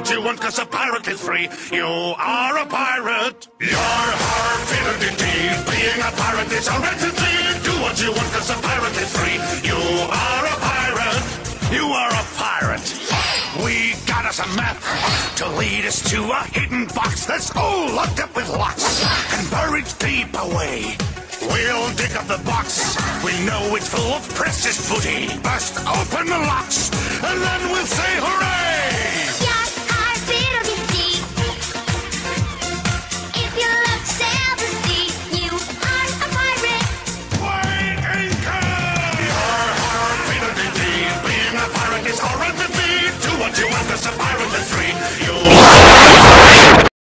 what you want, cause a pirate is free. You are a pirate. You're hard fiddle-dee-dee. Being a pirate is a rented Do what you want, cause a pirate is free. You are a pirate. You are a pirate. We got us a map to lead us to a hidden box that's all locked up with locks and buried deep away. We'll dig up the box. We know it's full of precious booty. Burst open the locks, It's a pirate the three.